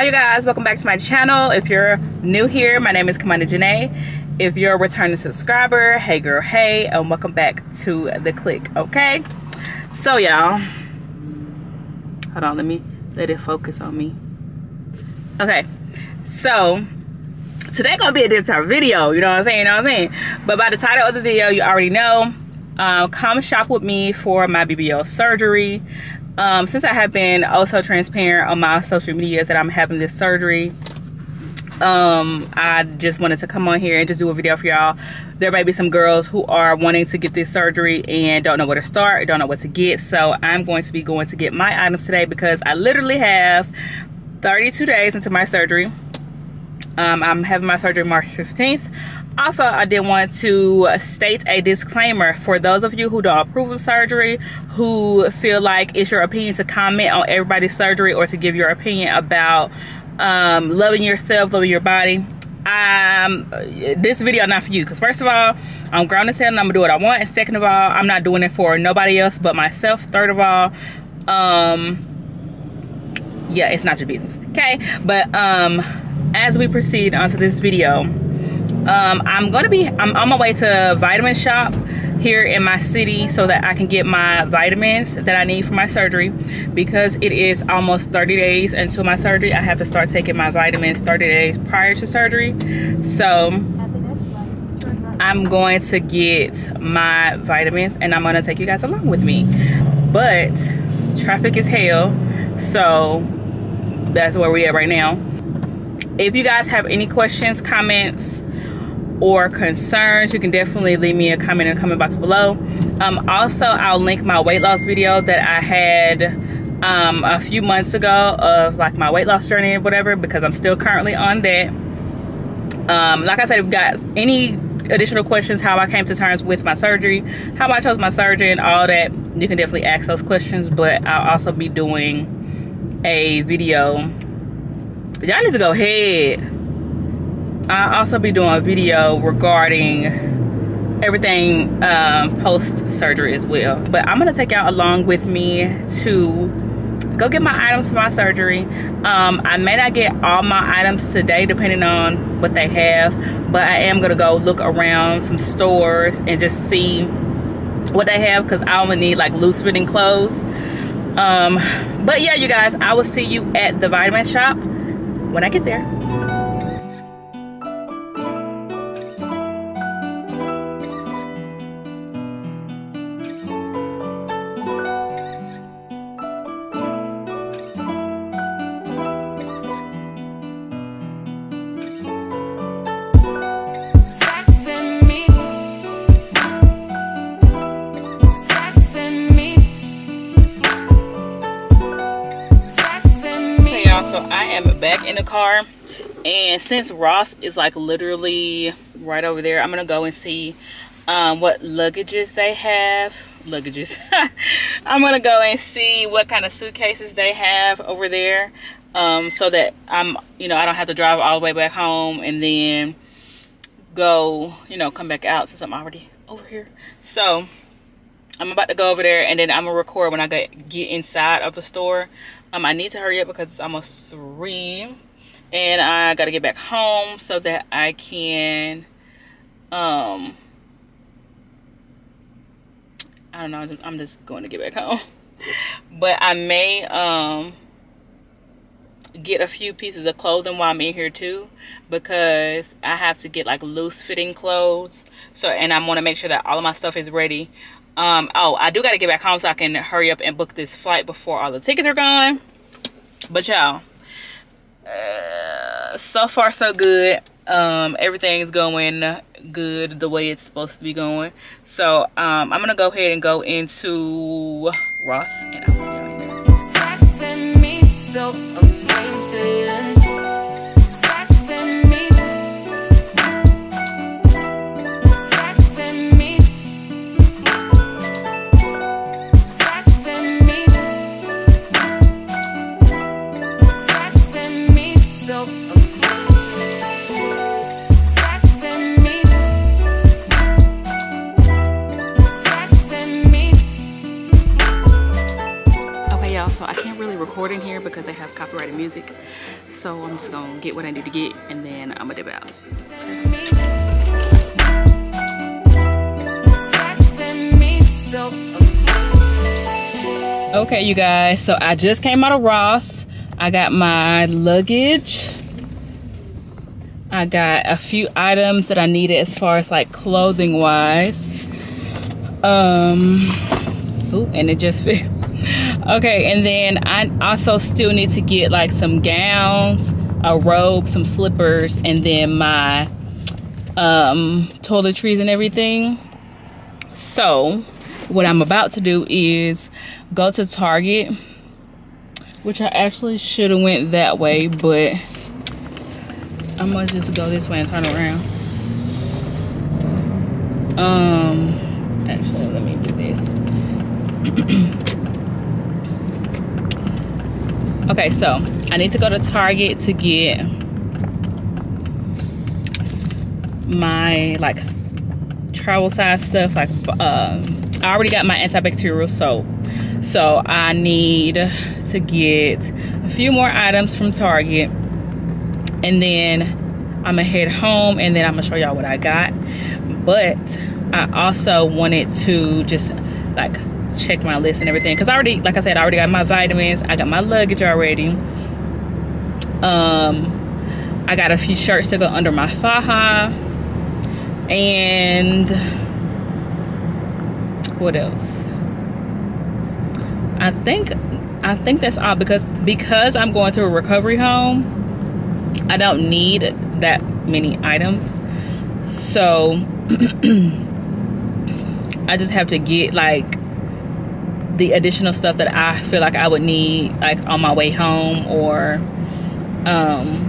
hi you guys. Welcome back to my channel. If you're new here my name is Kimani Jhené. If you're a returning subscriber hey girl hey and welcome back to the click okay? So y'all hold on let me let it focus on me. Okay so today gonna be a different video you know what i'm saying you know what i'm saying? But by the title of the video you already know um, come shop with me for my bbl surgery um, since I have been also transparent on my social media that I'm having this surgery, um, I just wanted to come on here and just do a video for y'all. There may be some girls who are wanting to get this surgery and don't know where to start, don't know what to get. So I'm going to be going to get my items today because I literally have 32 days into my surgery. Um, I'm having my surgery March 15th also i did want to state a disclaimer for those of you who don't approve of surgery who feel like it's your opinion to comment on everybody's surgery or to give your opinion about um, loving yourself loving your body. Um this video not for you because first of all i'm grown as hell and i'm gonna do what i want. And second of all i'm not doing it for nobody else but myself. Third of all um yeah it's not your business okay? But um as we proceed onto this video um, i'm gonna be i'm on my way to Vitamin Shoppe here in my city so that i can get my vitamins that i need for my surgery because it is almost 30 days until my surgery. I have to start taking my vitamins 30 days prior to surgery. So i'm going to get my vitamins and i'm going to take you guys along with me. But traffic is hell so that's where we are right now if you guys have any questions comments or concerns, you can definitely leave me a comment in the comment box below. Um, also, I'll link my weight loss video that I had um, a few months ago of like my weight loss journey or whatever because I'm still currently on that. Um, like I said, if you got any additional questions, how I came to terms with my surgery, how I chose my surgery and all that, you can definitely ask those questions. But I'll also be doing a video. Y'all need to go ahead I'll also be doing a video regarding everything um, post surgery as well. But I'm gonna take y'all along with me to go get my items for my surgery. Um, I may not get all my items today depending on what they have, but I am gonna go look around some stores and just see what they have because I only need like loose fitting clothes. Um, but yeah, you guys, I will see you at the Vitamin Shoppe when I get there. Am back in the car. And since ross is like literally right over there i'm gonna go and see um, what luggages they have. Luggages. I'm gonna go and see what kind of suitcases they have over there um, so that i'm you know i don't have to drive all the way back home and then go you know come back out since i'm already over here. So I'm about to go over there and then I'm gonna record when I get, get inside of the store. Um, I need to hurry up because it's almost three and I gotta get back home so that I can, um, I don't know, I'm just going to get back home. but I may, um, get a few pieces of clothing while I'm in here too because I have to get like loose fitting clothes so and I want to make sure that all of my stuff is ready um, oh, I do got to get back home so I can hurry up and book this flight before all the tickets are gone. But y'all, uh, so far so good. Um, everything's going good the way it's supposed to be going. So um, I'm going to go ahead and go into Ross and I was doing that. Can't really record in here because they have copyrighted music. So I'm just gonna get what I need to get and then I'm gonna dip out. Okay, you guys, so I just came out of Ross. I got my luggage. I got a few items that I needed as far as like clothing wise. Um, ooh, and it just fit. Okay, and then I also still need to get like some gowns, a robe, some slippers, and then my um, toiletries and everything. So, what I'm about to do is go to Target, which I actually should have went that way, but I'm gonna just go this way and turn around. Um, actually, let me do this. okay, so I need to go to Target to get my like travel size stuff like um I already got my antibacterial soap. So I need to get a few more items from Target. And then I'm gonna head home and then I'm gonna show y'all what I got. But I also wanted to just like check my list and everything. Cause I already, like I said, I already got my vitamins. I got my luggage already. Um, I got a few shirts to go under my faja. And what else i think i think that's all because because i'm going to a recovery home i don't need that many items so i just have to get like the additional stuff that i feel like i would need like on my way home or um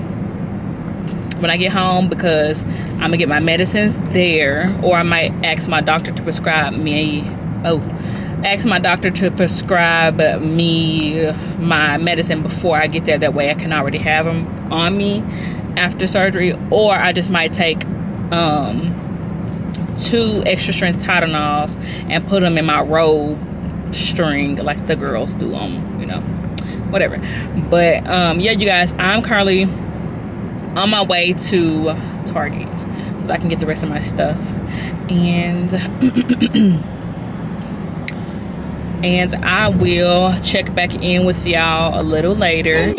when I get home because I'm gonna get my medicines there or I might ask my doctor to prescribe me oh ask my doctor to prescribe me my medicine before I get there. That way I can already have them on me after surgery. Or I just might take um, two extra strength Tylenols and put them in my robe string like the girls do on you know whatever. But um yeah you guys I'm currently on my way to Target so that I can get the rest of my stuff. And and I will check back in with y'all a little later.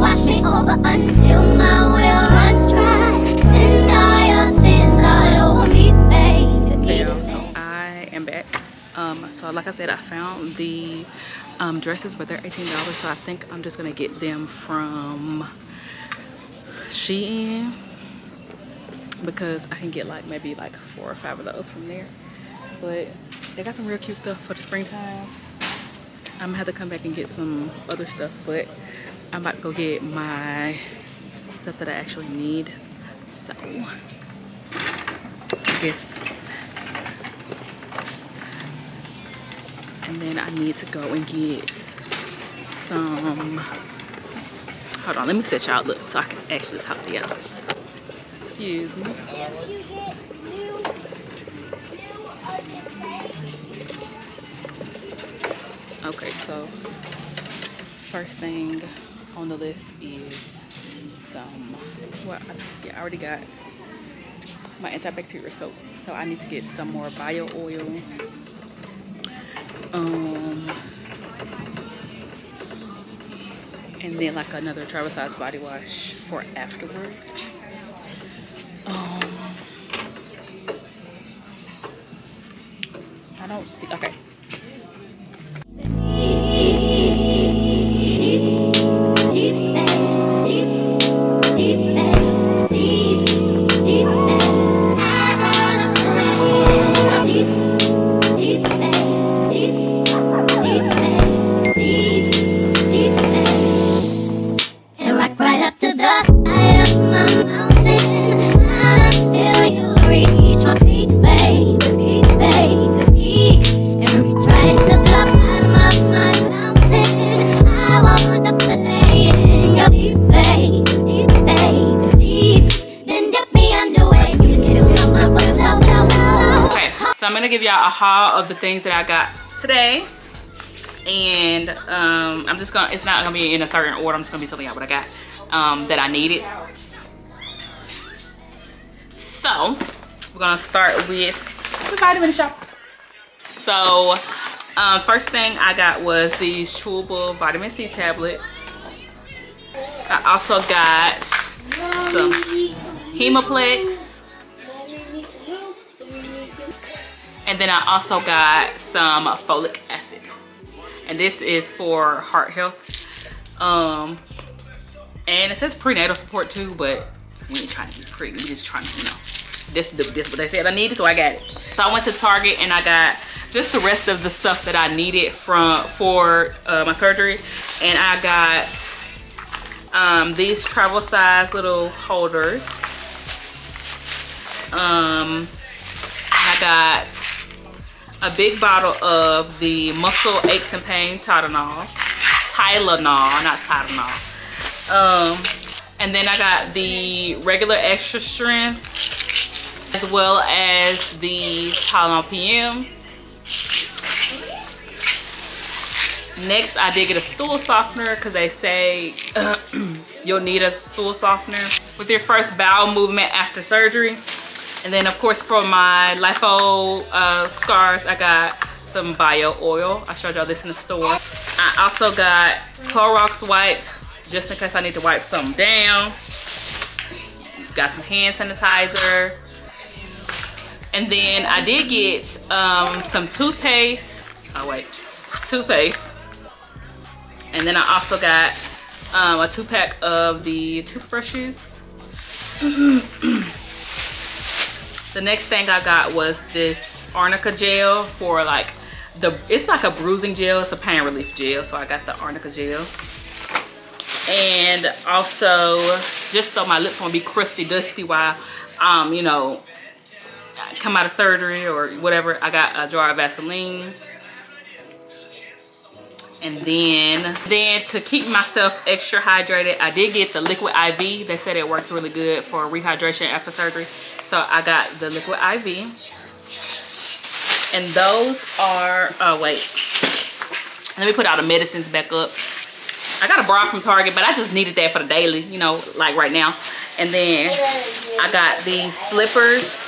Watch me over until my will runs dry. Send all your sins all over me, so I am back. Um, so like I said, I found the um, dresses, but they're $18. So I think I'm just gonna get them from Shein because I can get like maybe like four or five of those from there. But they got some real cute stuff for the springtime. I'm gonna have to come back and get some other stuff, but I'm about to go get my stuff that I actually need. So, I guess. And then I need to go and get some Hold on, let me set y'all up so I can actually talk to y'all. Excuse me. Okay, so first thing on the list is some, well, I, yeah, I already got my antibacterial soap. So I need to get some more bio oil. Um, and then like another travel size body wash for afterwards um i don't see okay give y'all a haul of the things that I got today. And um, I'm just gonna, it's not gonna be in a certain order. I'm just gonna be telling y'all what I got um, that I needed. So, we're gonna start with the Vitamin Shoppe. So, um, first thing I got was these chewable vitamin C tablets. I also got some Hemaplex. And then I also got some folic acid. And this is for heart health. Um, and it says prenatal support too, but we ain't trying to be pregnant. We just trying to, you know, this, this is what they said I needed, so I got it. So I went to Target and I got just the rest of the stuff that I needed from for uh, my surgery. And I got um, these travel size little holders. Um, I got a big bottle of the muscle aches and pain Tylenol. Tylenol, not Tylenol. Um, and then I got the regular extra strength as well as the Tylenol PM. Next, I did get a stool softener because they say you'll need a stool softener with your first bowel movement after surgery. And then of course for my lipo uh, scars, I got some bio oil. I showed y'all this in the store. I also got Clorox wipes just in case I need to wipe something down. Got some hand sanitizer. And then I did get um, some toothpaste. Oh wait, toothpaste. And then I also got um, a two pack of the toothbrushes. The next thing I got was this arnica gel for like the, it's like a bruising gel. It's a pain relief gel. So I got the arnica gel. And also just so my lips won't be crusty dusty while, um, you know, come out of surgery or whatever. I got a jar of Vaseline. And then, then to keep myself extra hydrated, I did get the liquid IV. They said it works really good for rehydration after surgery. So I got the liquid IV. And those are, oh wait. Let me put all the medicines back up. I got a bra from Target, but I just needed that for the daily, you know, like right now. And then I got these slippers.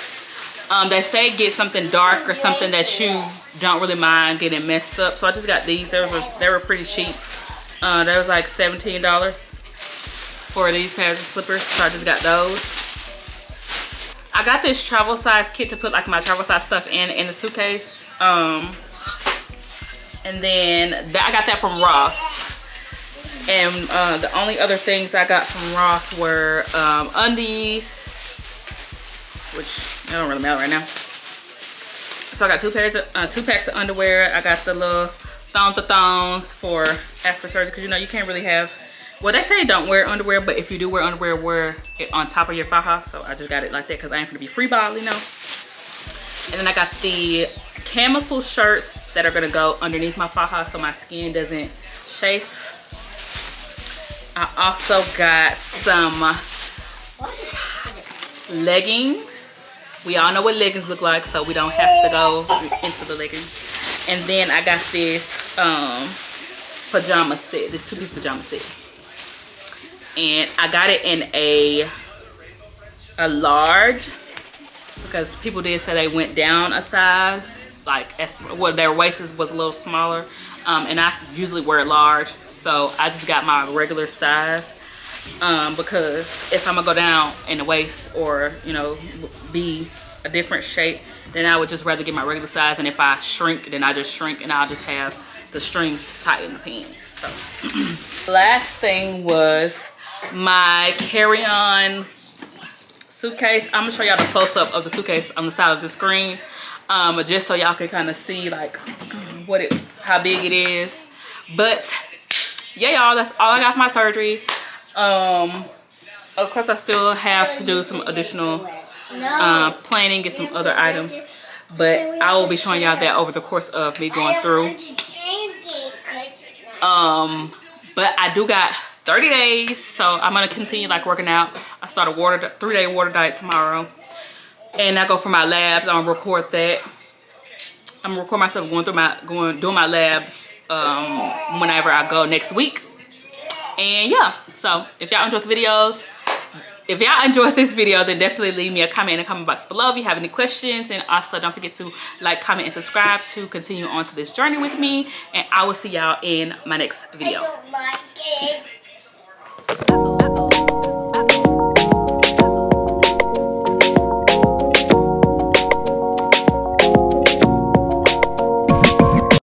Um, they say get something dark or something that you don't really mind getting messed up. So I just got these. They were, they were pretty cheap. Uh, they was like $17 for these pairs of slippers. So I just got those. I got this travel size kit to put like my travel size stuff in in the suitcase. Um, and then that, I got that from Ross. And uh, the only other things I got from Ross were um, undies, which I don't really matter right now. So I got two pairs of uh, two packs of underwear. I got the little thong thongs for after surgery because you know you can't really have well they say don't wear underwear but if you do wear underwear wear it on top of your faja so i just got it like that because i ain't gonna be free ball you know and then i got the camisole shirts that are gonna go underneath my faja so my skin doesn't chafe i also got some leggings we all know what leggings look like, so we don't have to go into the leggings. And then I got this um, pajama set, this two-piece pajama set. And I got it in a, a large because people did say they went down a size, like as well, their waist was a little smaller. Um, and I usually wear large, so I just got my regular size um, because if I'm gonna go down in the waist or you know be a different shape then I would just rather get my regular size and if I shrink then I just shrink and I'll just have the strings to tighten the pants so last thing was my carry-on suitcase I'm gonna show y'all the close-up of the suitcase on the side of the screen um, just so y'all can kind of see like what it how big it is but yeah y'all that's all I got for my surgery um, of course, I still have to do some additional uh, planning, get some other items. But I will be showing y'all that over the course of me going through. Um, but I do got 30 days, so I'm gonna continue like working out. I start a water three day water diet tomorrow. And I go for my labs, I'm gonna record that. I'm gonna record myself going through my going doing my labs um, whenever I go next week. And yeah, so if y'all enjoy the videos, if y'all enjoyed this video then definitely leave me a comment in the comment box below if you have any questions and also don't forget to like comment and subscribe to continue on to this journey with me and i will see y'all in my next video Uh -oh.